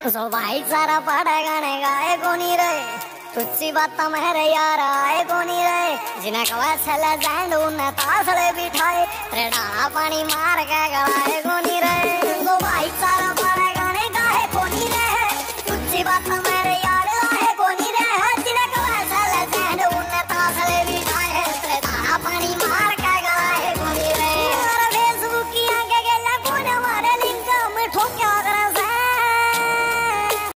सो भाई सारा पाड़ा गाने गाए कोनी रहे तुझसी बात मेरे यार आए कोनी रहे जिन्हें कवे छले जैंड उन्हें तासले बिठाए। रेड़ा पानी मार के गवाए कोनी रहे सो भाई सारा पाड़ा गाने गाए कोनी रहे तुझसी बात